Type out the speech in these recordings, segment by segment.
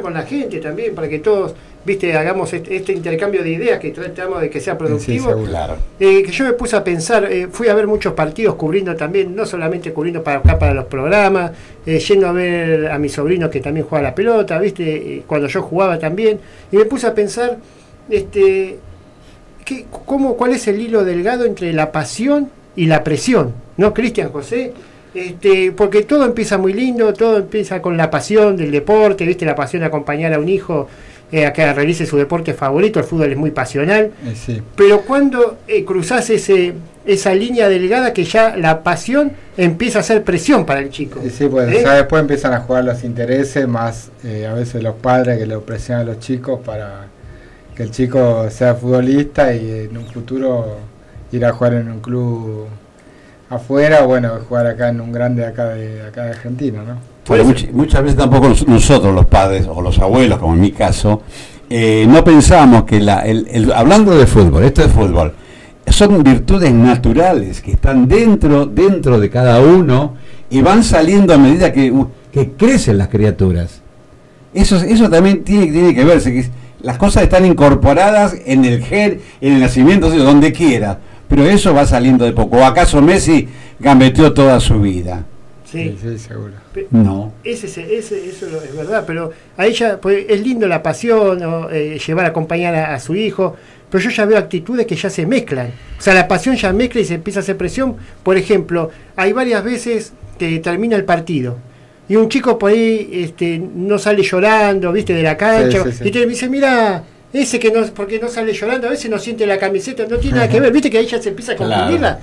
con la gente también, para que todos, viste, hagamos este, este intercambio de ideas, que tratamos de que sea productivo. Eh, que yo me puse a pensar, eh, fui a ver muchos partidos cubriendo también, no solamente cubriendo para acá para los programas, eh, yendo a ver a mi sobrino que también juega la pelota, viste, cuando yo jugaba también, y me puse a pensar, este, ¿qué, cómo, cuál es el hilo delgado entre la pasión y la presión, ¿no, Cristian José? Este, porque todo empieza muy lindo, todo empieza con la pasión del deporte, ¿viste? La pasión de acompañar a un hijo eh, a que realice su deporte favorito, el fútbol es muy pasional. Eh, Pero cuando eh, cruzás ese, esa línea delgada que ya la pasión empieza a ser presión para el chico. Sí, pues ya después empiezan a jugar los intereses, más a veces los padres que lo presionan a los chicos para que el chico sea futbolista y en un futuro ir a jugar en un club afuera o bueno, jugar acá en un grande acá de, acá de Argentina, ¿no? muchas veces tampoco nosotros los padres o los abuelos, como en mi caso, eh, no pensamos que la, el, hablando de fútbol, esto es fútbol, son virtudes naturales que están dentro, dentro de cada uno y van saliendo a medida que, que crecen las criaturas. Eso, eso también tiene, tiene que verse, que las cosas están incorporadas en el gen, en el nacimiento, donde quiera pero eso va saliendo de poco. ¿O acaso Messi gambeteó toda su vida? Sí, sí, seguro. no. Ese, ese, eso es verdad, pero a ella pues, es lindo la pasión, eh, llevar a acompañar a, su hijo, pero yo ya veo actitudes que ya se mezclan. O sea, la pasión ya mezcla y se empieza a hacer presión. Por ejemplo, hay varias veces que termina el partido y un chico por ahí este, no sale llorando, viste, de la cancha, y te dice, mira, ese que no, porque no sale llorando, a veces no siente la camiseta, no tiene nada que ver, viste que ahí ya se empieza a confundirla.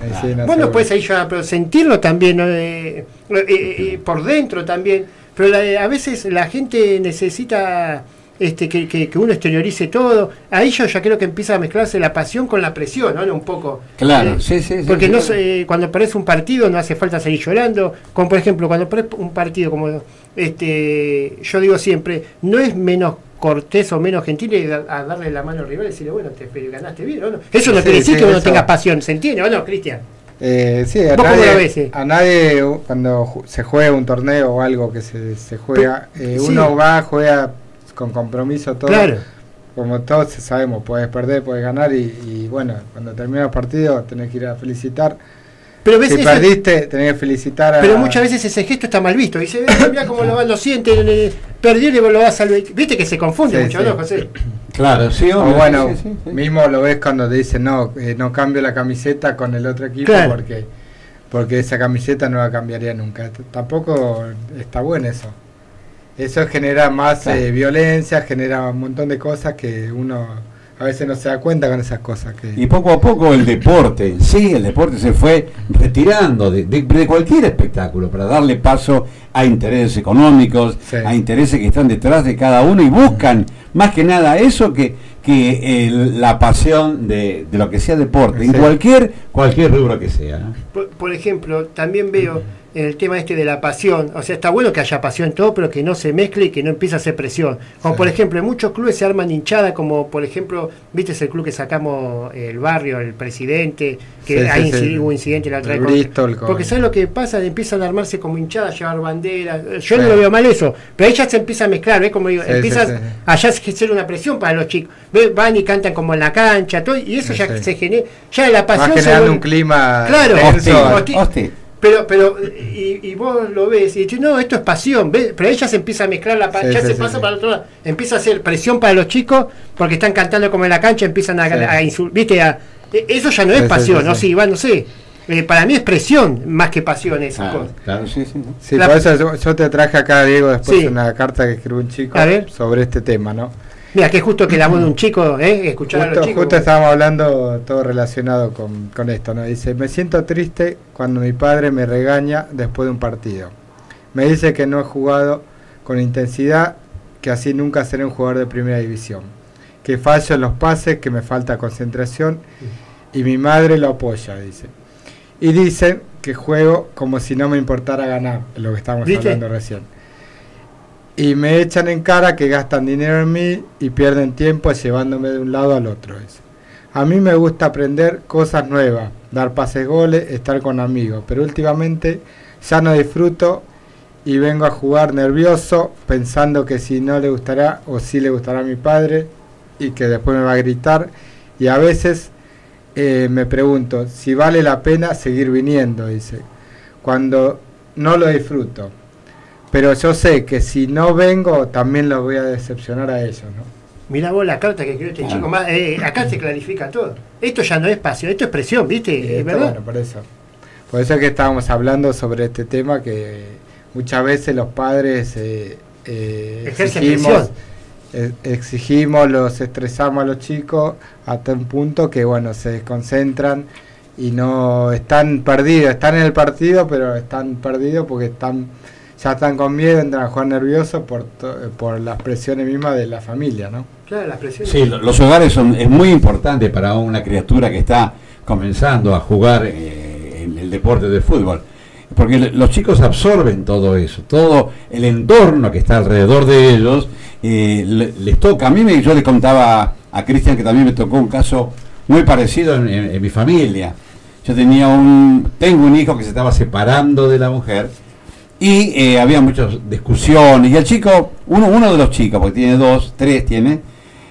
bueno, puedes ahí llorar, pero sentirlo también, eh, eh, eh, por dentro también. Pero a veces la gente necesita este, que, que, uno exteriorice todo. Ahí yo ya creo que empieza a mezclarse la pasión con la presión, ¿no? Un poco. Claro, sí, sí, Porque no cuando perdés un partido no hace falta seguir llorando. Como por ejemplo, cuando perdés un partido, como este, yo digo siempre, no es menos cortés o menos gentil a, darle la mano al rival y decirle, bueno, te ganaste bien, ¿o no? Eso no quiere decir que uno tenga pasión, ¿se entiende o no, Cristian? Eh, sí, a nadie, a nadie, cuando se juega un torneo o algo que se, se juega, eh, uno va, juega con compromiso todo. Claro. Como todos sabemos, puedes perder, puedes ganar y, y bueno, cuando termina el partido tenés que ir a felicitar pero si perdiste, tenés que felicitar a... Pero muchas veces ese gesto está mal visto. Dice, mira cómo lo, lo siente, perdió y lo vas a... Viste que se confunde mucho, ¿no, José? Claro, sí, o bueno, mismo lo ves cuando te dicen, no, eh, no cambio la camiseta con el otro equipo porque porque esa camiseta no la cambiaría nunca. Tampoco está bueno eso. Eso genera más eh, violencia, genera un montón de cosas que uno a veces no se da cuenta con esas cosas. Que... Y poco a poco el deporte, sí, el deporte se fue retirando de, de, cualquier espectáculo para darle paso a intereses económicos, a intereses que están detrás de cada uno y buscan más que nada eso que, que la pasión de, de, lo que sea deporte, en cualquier, cualquier rubro que sea. por, ejemplo, también veo en el tema este de la pasión. O sea, está bueno que haya pasión en todo, pero que no se mezcle y que no empiece a hacer presión. Como por ejemplo, en muchos clubes se arman hinchadas, como por ejemplo, viste ese club que sacamos el barrio, el presidente, que hay hubo incidente la otra vez. Porque ¿sabes lo que pasa? Empiezan a armarse como hinchadas, llevar banderas. Yo no lo veo mal eso, pero ahí ya se empieza a mezclar, ¿ves? Como digo, empiezas allá a hacer una presión para los chicos. Van y cantan como en la cancha, todo, y eso ya se genera, ya la pasión. Va generando un clima. Claro, pero, pero y, vos lo ves y dices, no, esto es pasión, pero ella se empieza a mezclar la pasión, ya se pasa para el otro lado, empieza a hacer presión para los chicos porque están cantando como en la cancha, empiezan a, insultar, viste, e, eso ya no es pasión, ¿no? Sí, no sé. Eh, para mí es presión más que pasión esa cosa. Claro, sí, sí. Sí, por eso yo, te traje acá, Diego, después una carta que escribió un chico sobre este tema, ¿no? Mira, que justo que la voz de un chico, ¿eh? Escuchar justo, a los chicos. Justo estábamos hablando todo relacionado con, con, esto, ¿no? Dice, me siento triste cuando mi padre me regaña después de un partido. Me dice que no he jugado con intensidad, que así nunca seré un jugador de primera división. Que fallo en los pases, que me falta concentración y mi madre lo apoya, dice. Y dicen que juego como si no me importara ganar, lo que estábamos hablando recién y me echan en cara que gastan dinero en mí y pierden tiempo llevándome de un lado al otro. A mí me gusta aprender cosas nuevas, dar pases goles, estar con amigos, pero últimamente ya no disfruto y vengo a jugar nervioso pensando que si no le gustará o si le gustará a mi padre y que después me va a gritar y a veces eh, me pregunto si vale la pena seguir viniendo, dice, cuando no lo disfruto. Pero yo sé que si no vengo también lo voy a decepcionar a ellos, ¿no? Mirá vos la carta que escribió este chico, más, eh, acá se clarifica todo. Esto ya no es pasión, esto es presión, ¿viste? ¿verdad? Bueno, por eso. Por eso es que estábamos hablando sobre este tema que muchas veces los padres eh, eh, exigimos, exigimos, los estresamos a los chicos hasta un punto que bueno se desconcentran y no están perdidos, están en el partido pero están perdidos porque están ya están con miedo, entran a jugar nerviosos por, por las presiones mismas de la familia, ¿no? Claro, las presiones. Sí, los hogares son es muy importante para una criatura que está comenzando a jugar en el deporte de fútbol porque los chicos absorben todo eso, todo el entorno que está alrededor de ellos, eh, les toca. A mí me, yo le contaba a Cristian que también me tocó un caso muy parecido en, mi familia. Yo tenía un, tengo un hijo que se estaba separando de la mujer y eh, había muchas discusiones y el chico, uno, uno de los chicos, porque tiene dos, tres tiene,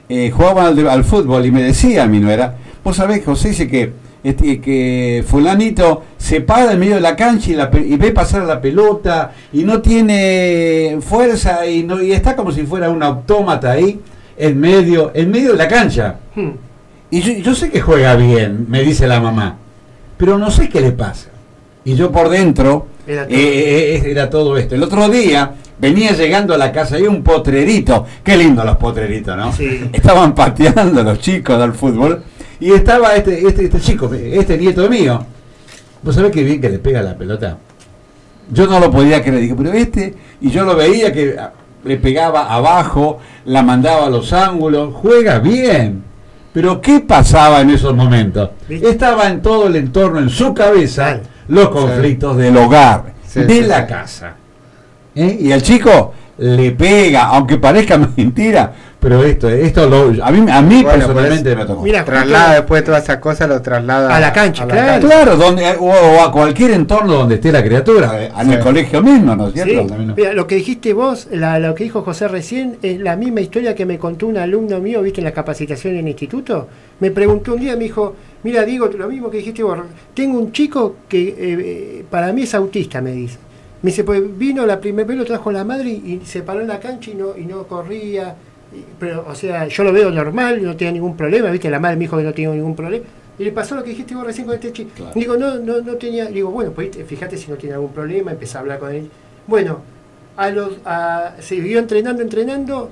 eh, jugaba al, al, fútbol y me decía a mi nuera, vos sabés, José, dice que este, que fulanito se para en medio de la cancha y, ve pasar la pelota y no tiene fuerza y, no, y está como si fuera un autómata ahí en medio, en medio de la cancha. Hmm. Y yo, sé que juega bien, me dice la mamá, pero no sé qué le pasa. Y yo por dentro era todo, eh, eh, era todo esto. El otro día venía llegando a la casa y un potrerito, qué lindo los potreritos, ¿no? Estaban pateando los chicos del fútbol y estaba este, este, este chico, este nieto mío. ¿Vos sabés qué bien que le pega la pelota? Yo no lo podía creer, digo, pero este, y yo lo veía que ah, le pegaba abajo, la mandaba a los ángulos, juega bien. Pero ¿qué pasaba en esos momentos? Estaba en todo el entorno, en su cabeza, los conflictos del hogar, de la casa. ¿Eh? Y el chico le pega, aunque parezca mentira, pero esto, esto lo, a mí, a mí personalmente me tocó. Mira, traslada después de todas esas cosas, lo traslada a la cancha, claro. Claro, donde, o, a cualquier entorno donde esté la criatura, en el colegio mismo, ¿no es cierto? Mira, lo que dijiste vos, lo que dijo José recién, es la misma historia que me contó un alumno mío, viste, en la capacitación en el instituto. Me preguntó un día, me dijo, mira, digo, lo mismo que dijiste vos, tengo un chico que eh, eh, para mí es autista, me dice. Me dice, pues vino la primera vez, lo trajo la madre y, y se paró en la cancha y no, y no corría pero, o sea, yo lo veo normal, no tenía ningún problema, ¿viste? La madre me dijo que no tenía ningún problema. Y le pasó lo que dijiste vos recién con este chico. Digo, no, no, no tenía. Digo, bueno, pues fíjate si no tiene algún problema, empecé a hablar con él. Bueno, a los, a, siguió entrenando, entrenando.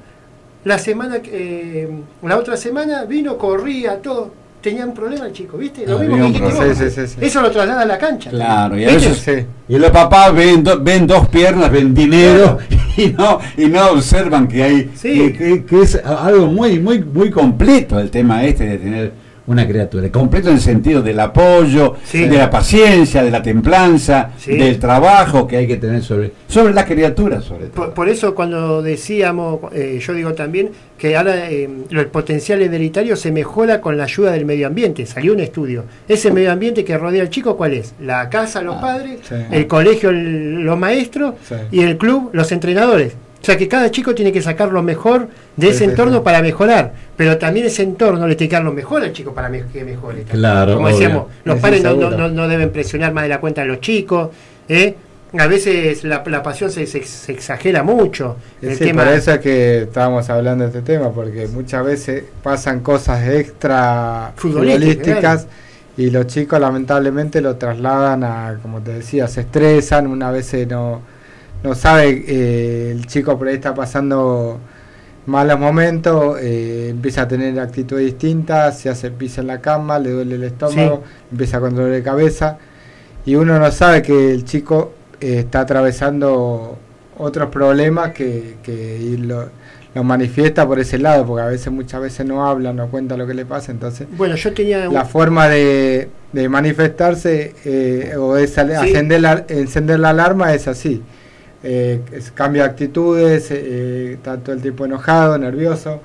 La semana, eh, la otra semana vino, corría, todo tenía un problema el chico, ¿viste? Lo ah, mismo que Eso lo traslada a la cancha. Claro, y, y los papás ven, ven dos piernas, ven dinero y no y no observan que hay que, que, es algo muy muy muy completo el tema este de tener una criatura, completo en el sentido del apoyo, de la paciencia, de la templanza, del trabajo que hay que tener sobre, sobre la criatura. Sobre Por, eso cuando decíamos, eh, yo digo también, que ahora eh, el potencial hereditario se mejora con la ayuda del medio ambiente, salió un estudio. Ese medio ambiente que rodea al chico, ¿cuál es? La casa, los ah, padres, el colegio, los maestros y el club, los entrenadores. O sea que cada chico tiene que sacar lo mejor de ese entorno para mejorar, pero también ese entorno le tiene que dar lo mejor al chico para que mejore. Claro, Como decíamos, los padres no, deben presionar más de la cuenta a los chicos. ¿eh? A veces la, pasión se, exagera mucho. El sí, por eso es que estábamos hablando de este tema, porque muchas veces pasan cosas extra futbolísticas. y los chicos lamentablemente lo trasladan a, como te decía, se estresan, una vez no no sabe, eh, el chico por ahí está pasando malos momentos, eh, empieza a tener actitudes distintas, se hace pisa en la cama, le duele el estómago, empieza con dolor de cabeza y uno no sabe que el chico eh, está atravesando otros problemas que, que lo, manifiesta por ese lado, porque a veces muchas veces no habla, no cuenta lo que le pasa, entonces bueno, yo tenía la forma de, de manifestarse o de encender la alarma es así eh, cambia actitudes, eh, eh, tanto el tipo enojado, nervioso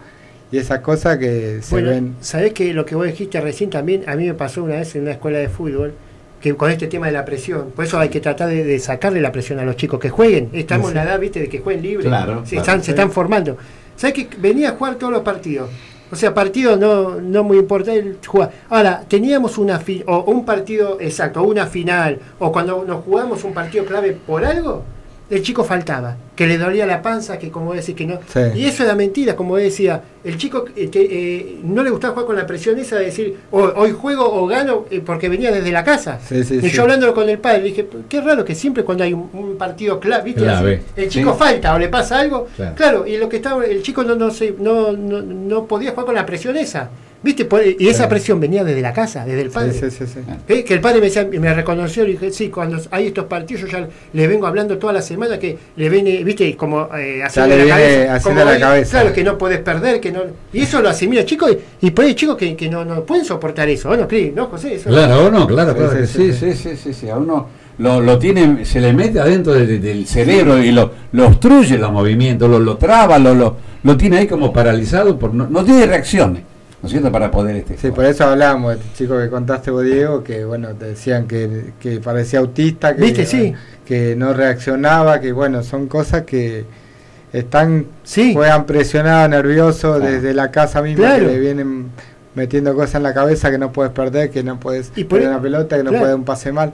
y esas cosas que se ven. Sabés que lo que vos dijiste recién también, a mí me pasó una vez en una escuela de fútbol, que con este tema de la presión. Por eso hay que tratar de, sacarle la presión a los chicos, que jueguen. Estamos en la edad, viste, de que jueguen libre. se, están, se están formando. ¿Sabes que venía a jugar todos los partidos? O sea, partido no, no muy importante jugar. Ahora, teníamos una o un partido exacto, una final, o cuando nos jugamos un partido clave por algo, el chico faltaba, que le dolía la panza, que como decir que no. Y eso era mentira, como decía, el chico eh, que eh, no le gustaba jugar con la presión esa de decir, hoy juego o gano eh, porque venía desde la casa. y yo hablándolo con el padre, dije, qué raro que siempre cuando hay un, partido clave, ¿viste? el chico falta o le pasa algo. Claro. y lo que estaba, el chico no, no, no, no, no podía jugar con la presión esa. ¿Viste? Y esa presión venía desde la casa, desde el padre. Sí, sí, sí, ¿Eh? Que el padre me, decía, me reconoció y dije, sí, cuando hay estos partidos yo ya le vengo hablando toda la semana que le viene, ¿viste? Como eh, haciendo, la cabeza, la cabeza. Claro, que no puedes perder, que no... Y eso lo asimila chicos y, y por ahí chicos que, que no, no, pueden soportar eso, ¿o no, ¿No, José? claro, o no, claro, claro que sí, sí, sí, sí, sí, a uno lo, lo tiene, se le mete adentro del cerebro y lo, lo obstruye los movimientos, lo, lo traba, lo, lo, lo tiene ahí como paralizado, por no, no tiene reacciones. ¿No es cierto? Para poder este. Sí, por eso hablábamos, este chico que contaste vos, Diego, que bueno, te decían que, que parecía autista, que, ¿Viste? Sí. que no reaccionaba, que bueno, son cosas que están, sí. juegan presionados, nerviosos desde la casa misma, que le vienen metiendo cosas en la cabeza que no puedes perder, que no puedes perder una pelota, que no puedes un pase mal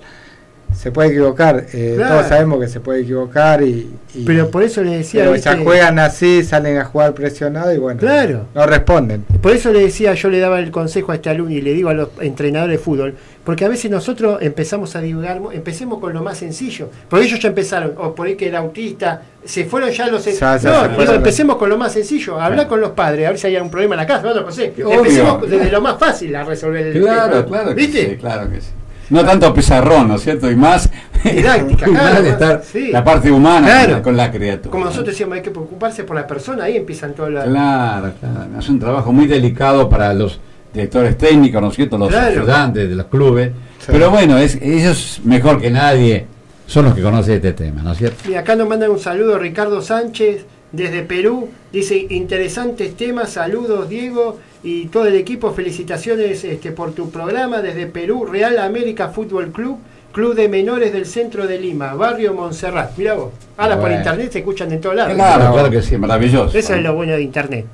se puede equivocar, eh, todos sabemos que se puede equivocar y, pero por eso le decía pero ya juegan así, salen a jugar presionado y bueno, claro. no responden. Por eso le decía, yo le daba el consejo a este alumno y le digo a los entrenadores de fútbol, porque a veces nosotros empezamos a divulgar, empecemos con lo más sencillo, porque ellos ya empezaron, o por ahí que el autista, se fueron ya los... no, empecemos con lo más sencillo, hablar con los padres, a ver si hay algún problema en la casa, no, José, empecemos desde lo más fácil a resolver el claro, Claro, ¿Viste? claro que sí. No tanto pizarrón, ¿no es cierto? Y más didáctica, claro, estar la parte humana con, la, criatura. Como nosotros decíamos, hay que preocuparse por la persona, ahí empiezan todas las... Claro, claro. Es un trabajo muy delicado para los directores técnicos, ¿no es cierto? Los ayudantes de los clubes. Pero bueno, es, ellos mejor que nadie son los que conocen este tema, ¿no es cierto? Y acá nos mandan un saludo Ricardo Sánchez desde Perú. Dice, interesantes temas, saludos Diego y todo el equipo, felicitaciones este, por tu programa desde Perú, Real América Fútbol Club, Club de Menores del Centro de Lima, Barrio Montserrat. Mira vos, ahora por internet se escuchan de todos lados. Claro, claro que sí, maravilloso. Eso es lo bueno de internet.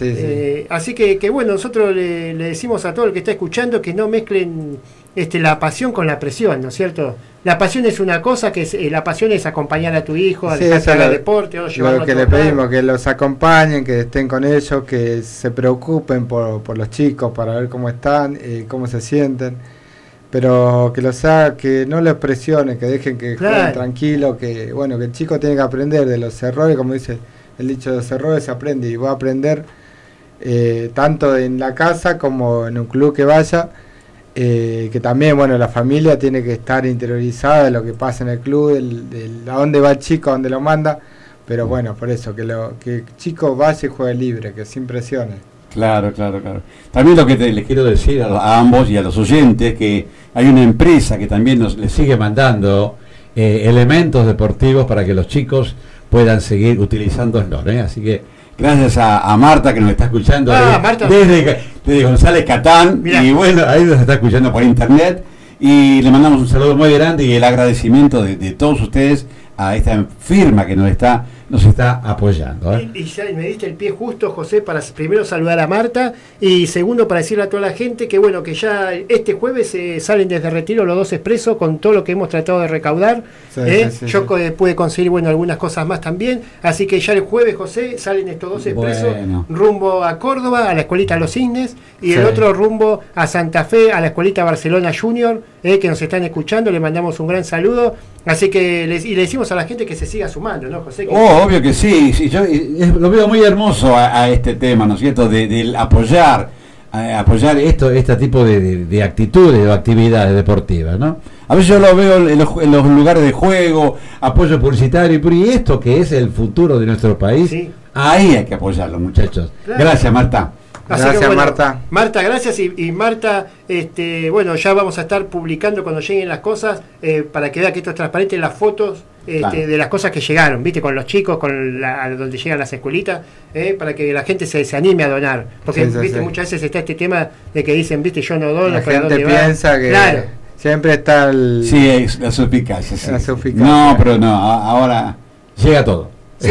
Eh, así que, que, bueno, nosotros le, le, decimos a todo el que está escuchando que no mezclen este, la pasión con la presión, ¿no es cierto? La pasión es una cosa, que eh, la pasión es acompañar a tu hijo, a al deporte, o Lo que le pedimos, que los acompañen, que estén con ellos, que se preocupen por, por los chicos para ver cómo están, eh, cómo se sienten, pero que los haga, que no les presionen, que dejen que jueguen tranquilo, que bueno, que el chico tiene que aprender de los errores, como dice el dicho, de los errores se aprende y va a aprender eh, tanto en la casa como en un club que vaya eh, que también, bueno, la familia tiene que estar interiorizada de lo que pasa en el club, de a dónde va el chico, a dónde lo manda, pero mm. bueno, por eso, que, lo, que el chico vaya y juegue libre, que sin presiones. Claro, claro, claro. También lo que les quiero decir a, ambos y a los oyentes, que hay una empresa que también nos les sigue mandando eh, elementos deportivos para que los chicos puedan seguir utilizándolos, ¿eh? Así que Gracias a, Marta que nos está escuchando ah, desde, González Catán. Y bueno, ahí nos está escuchando por internet. Y le mandamos un saludo muy grande y el agradecimiento de, de todos ustedes a esta firma que nos está nos está apoyando. ¿eh? Y, ya me diste el pie justo, José, para primero saludar a Marta y segundo para decirle a toda la gente que bueno, que ya este jueves se salen desde retiro los dos expresos con todo lo que hemos tratado de recaudar. ¿eh? Yo pude conseguir bueno algunas cosas más también, así que ya el jueves, José, salen estos dos expresos rumbo a Córdoba, a la escuelita Los Cisnes, y el otro rumbo a Santa Fe, a la escuelita Barcelona Junior, ¿eh? que nos están escuchando, le mandamos un gran saludo. Así que y le decimos a la gente que se siga sumando, ¿no, José? Oh, obvio que sí, sí yo lo veo muy hermoso a, este tema, ¿no es cierto? De, apoyar, apoyar esto, este tipo de, actitudes o actividades deportivas, ¿no? A veces yo lo veo en los, lugares de juego, apoyo publicitario, y esto que es el futuro de nuestro país, ahí hay que apoyarlo, muchachos. Gracias, Marta. Gracias, Marta. Marta, gracias. Y, Marta, este, bueno, ya vamos a estar publicando cuando lleguen las cosas eh, para que vea que esto es transparente, las fotos este, de las cosas que llegaron, ¿viste? Con los chicos, con la, donde llegan las escuelitas, eh, para que la gente se, anime a donar. Porque, ¿viste? Muchas veces está este tema de que dicen, ¿viste? Yo no dono, la gente piensa que. Siempre está el... Sí, es la suspicacia. No, pero no, ahora llega todo. Sí,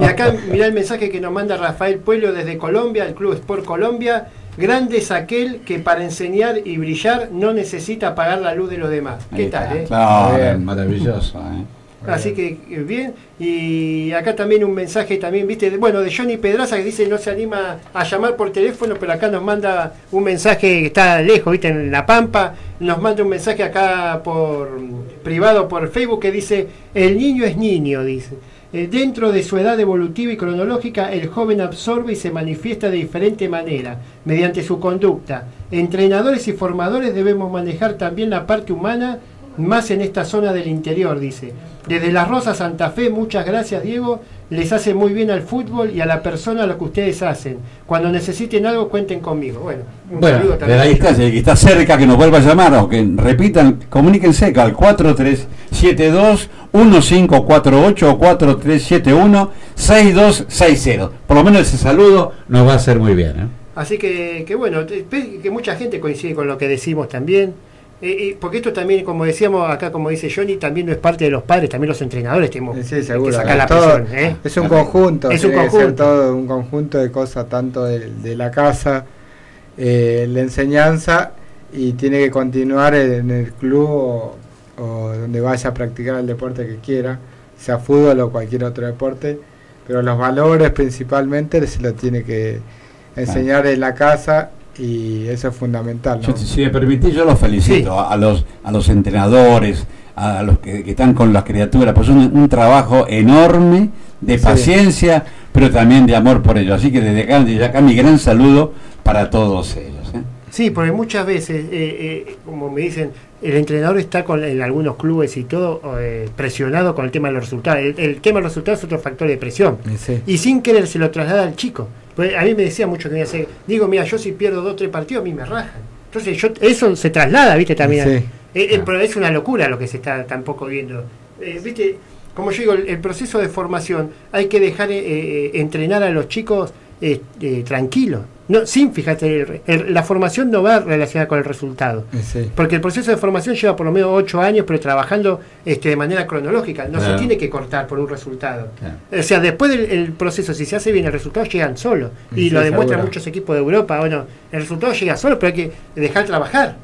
y acá mirá el mensaje que nos manda Rafael Pueblo desde Colombia, el Club Sport Colombia. Grande es aquel que para enseñar y brillar no necesita apagar la luz de los demás. ¿Qué tal? Eh? maravilloso. Eh. Así que bien. Y acá también un mensaje también, viste, bueno, de Johnny Pedraza que dice no se anima a llamar por teléfono, pero acá nos manda un mensaje que está lejos, viste, en La Pampa. Nos manda un mensaje acá por privado por Facebook que dice, el niño es niño, dice. Eh, dentro de su edad evolutiva y cronológica, el joven absorbe y se manifiesta de diferente manera, mediante su conducta. Entrenadores y formadores debemos manejar también la parte humana más en esta zona del interior, dice. Desde La Rosa Santa Fe, muchas gracias Diego, les hace muy bien al fútbol y a la persona lo que ustedes hacen. Cuando necesiten algo, cuenten conmigo. Bueno, un saludo también. Ahí está, que está cerca, que nos vuelva a llamar o que repitan, comuníquense al 4372 1548 o 4371 6260. Por lo menos ese saludo nos va a hacer muy bien. ¿eh? Así que, que bueno, que mucha gente coincide con lo que decimos también. Eh, porque esto también, como decíamos acá, como dice Johnny, también no es parte de los padres, también los entrenadores tenemos que sacar la presión. ¿eh? Es un conjunto, es un conjunto. todo un conjunto de cosas, tanto de, la casa, eh, la enseñanza, y tiene que continuar en el club o, donde vaya a practicar el deporte que quiera, sea fútbol o cualquier otro deporte, pero los valores principalmente se los tiene que enseñar en la casa y eso es fundamental. si me permitís, yo los felicito a, los, a los entrenadores, a los que, están con las criaturas, pues un, un trabajo enorme de paciencia, pero también de amor por ellos. Así que desde acá, desde acá mi gran saludo para todos ellos. ¿eh? Sí, porque muchas veces, eh, eh, como me dicen, el entrenador está con, en algunos clubes y todo presionado con el tema de los resultados. El, tema de los resultados es otro factor de presión. Y sin querer se lo traslada al chico. Pues a mí me decía mucho que me hace, digo, mira, yo si pierdo dos o tres partidos, a mí me rajan. Entonces, yo, eso se traslada, ¿viste? También. Eh, eh, pero es una locura lo que se está tampoco viendo. Eh, ¿Viste? Como yo digo, el, proceso de formación hay que dejar entrenar a los chicos tranquilos no, sin, fíjate, la formación no va relacionada con el resultado. Porque el proceso de formación lleva por lo menos ocho años, pero trabajando este, de manera cronológica. No se tiene que cortar por un resultado. O sea, después del proceso, si se hace bien, el resultado llegan solo. Y lo demuestran muchos equipos de Europa. Bueno, el resultado llega solo, pero hay que dejar trabajar.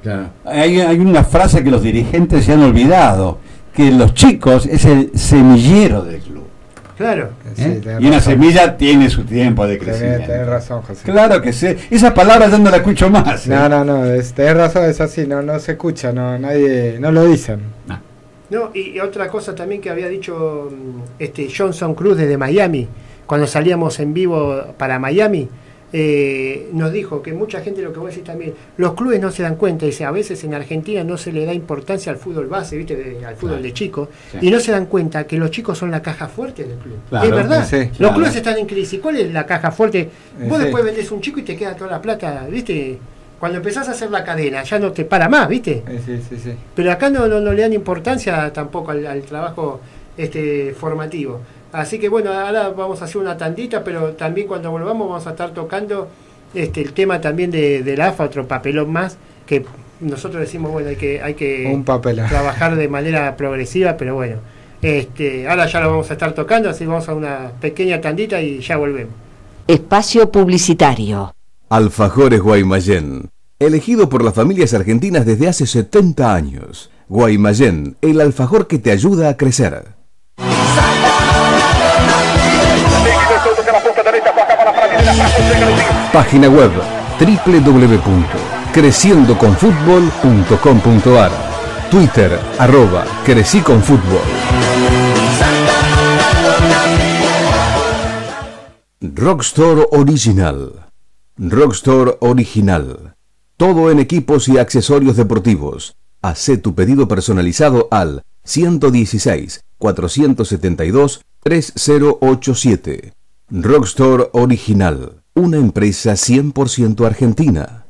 Hay, hay una frase que los dirigentes se han olvidado, que los chicos es el semillero del. Claro. ¿Eh? y una semilla tiene su tiempo de crecimiento. Tenés, razón, José. Claro que sí. Esa palabra ya no la escucho más. ¿eh? No, no, no. tenés razón, es así. No, no se escucha, no, nadie, no lo dicen. No. y, otra cosa también que había dicho mm, este Johnson Cruz desde Miami, cuando salíamos en vivo para Miami, eh, nos dijo que mucha gente, lo que vos decís también, los clubes no se dan cuenta, dice, a veces en Argentina no se le da importancia al fútbol base, ¿viste? al fútbol de chicos, y no se dan cuenta que los chicos son la caja fuerte del club. es verdad, los clubes están en crisis. ¿Cuál es la caja fuerte? Vos después vendés un chico y te queda toda la plata, ¿viste? Cuando empezás a hacer la cadena, ya no te para más, ¿viste? Pero acá no, no, le dan importancia tampoco al, al trabajo este formativo. Así que bueno, ahora vamos a hacer una tandita, pero también cuando volvamos vamos a estar tocando este el tema también de, la AFA, otro papelón más, que nosotros decimos, bueno, hay que, hay que trabajar de manera progresiva, pero bueno, este, ahora ya lo vamos a estar tocando, así vamos a una pequeña tandita y ya volvemos. Espacio Publicitario. Alfajores Guaymallén, elegido por las familias argentinas desde hace 70 años. Guaymallén, el alfajor que te ayuda a crecer. Página web www.creciendoconfutbol.com.ar Twitter arroba Crecí. Rockstore Original. Rockstore Original. Todo en equipos y accesorios deportivos. Haz tu pedido personalizado al 116 472 3087. Rockstore Original, una empresa 100% argentina.